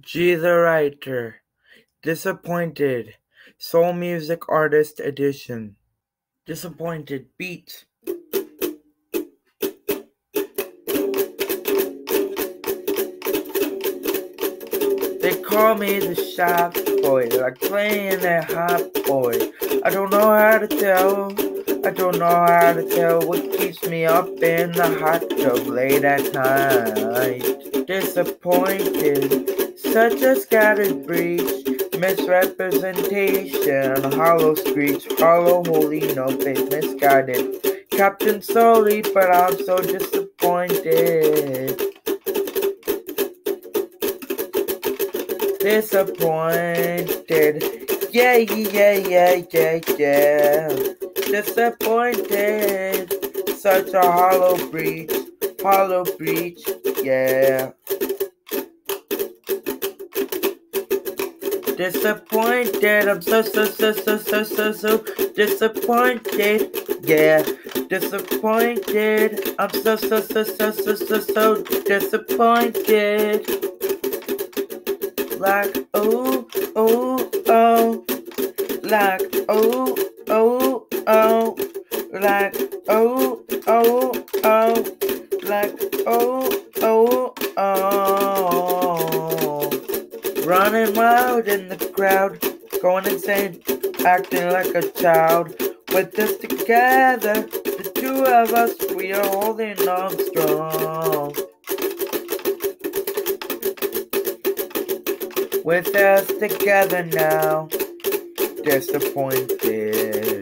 G the Writer, Disappointed, Soul Music Artist Edition. Disappointed Beat. They call me the shop boy, like playing that hot boy. I don't know how to tell, I don't know how to tell what keeps me up in the hot tub late at night. Disappointed, such a scattered breach, misrepresentation, hollow screech, hollow holy, no faith, misguided. Captain Sully, but I'm so disappointed. disappointed. Yeah, yeah, yeah, yeah, yeah. Disappointed. Such a hollow breach, hollow breach, yeah. Disappointed, I'm so, so, so, so, so, so, so disappointed, yeah. Disappointed, I'm so, so, so, so, so, so, so disappointed like oh oh oh like oh oh oh like oh oh oh like oh oh oh running wild in the crowd going insane acting like a child with us together the two of us we are holding on strong with us together now. Disappointed.